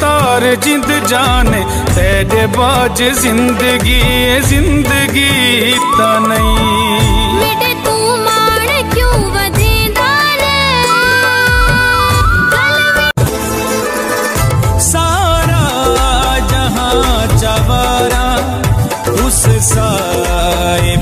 तार जिंद जाने तेरे बाज ज़िंदगी ज़िंदगी तो नहीं सारा जहाँ चवारा उस साए